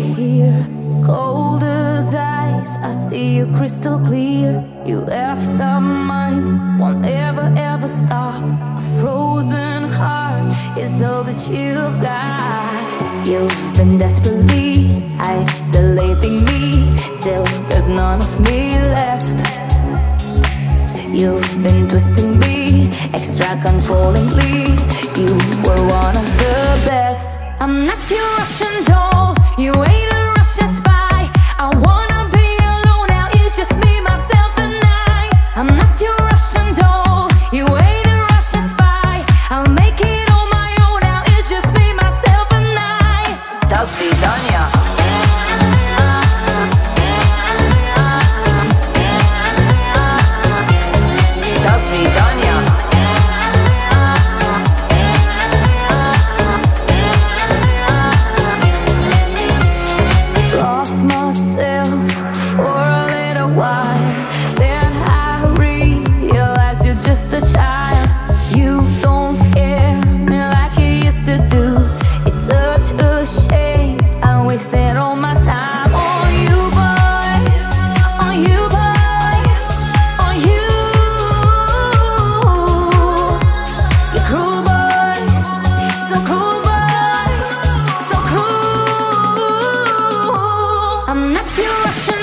here Cold as ice, I see you crystal clear. You left the mind, won't ever ever stop. A frozen heart is all that you've got. You've been desperately isolating me Till there's none of me left. You've been twisting me, extra controllingly You were one of the best. I'm not your Russian doll. wasted all my time on you, boy. On you, boy. On you. You cruel, boy. So cruel, boy. So cruel. I'm not your Russian.